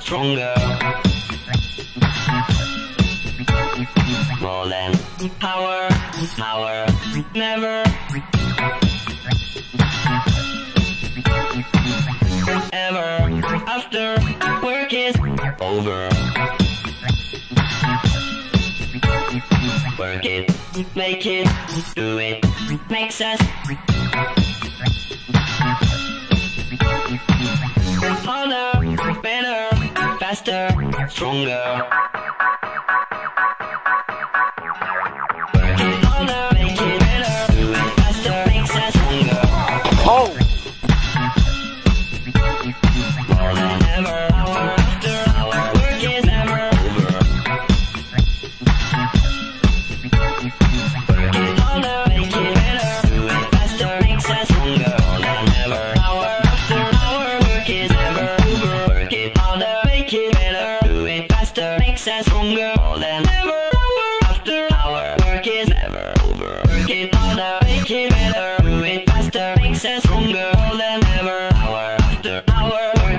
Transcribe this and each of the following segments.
stronger. more than power, power, never. Ever after work is over. Work it, make it, do it, makes us harder faster, stronger.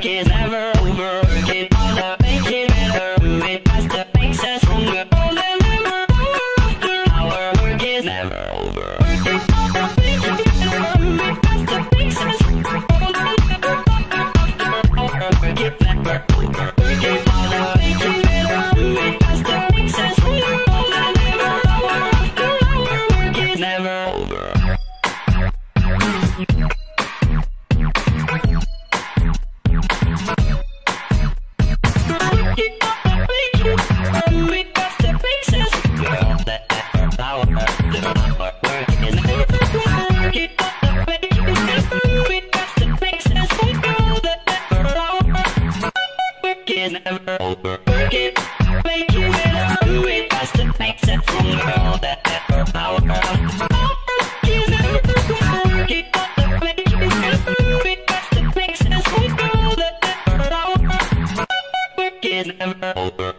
kids. Over.